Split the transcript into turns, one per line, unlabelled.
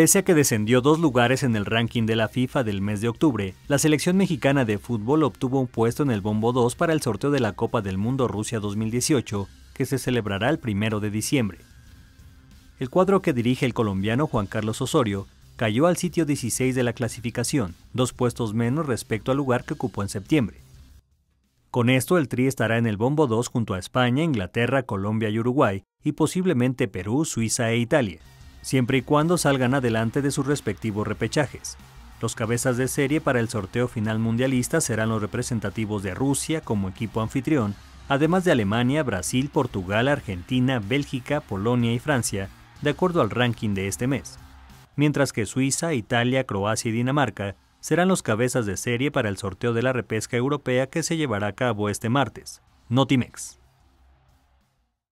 Pese a que descendió dos lugares en el ranking de la FIFA del mes de octubre, la selección mexicana de fútbol obtuvo un puesto en el Bombo 2 para el sorteo de la Copa del Mundo Rusia 2018, que se celebrará el primero de diciembre. El cuadro que dirige el colombiano Juan Carlos Osorio cayó al sitio 16 de la clasificación, dos puestos menos respecto al lugar que ocupó en septiembre. Con esto, el Tri estará en el Bombo 2 junto a España, Inglaterra, Colombia y Uruguay, y posiblemente Perú, Suiza e Italia siempre y cuando salgan adelante de sus respectivos repechajes. Los cabezas de serie para el sorteo final mundialista serán los representativos de Rusia como equipo anfitrión, además de Alemania, Brasil, Portugal, Argentina, Bélgica, Polonia y Francia, de acuerdo al ranking de este mes. Mientras que Suiza, Italia, Croacia y Dinamarca serán los cabezas de serie para el sorteo de la repesca europea que se llevará a cabo este martes. Notimex.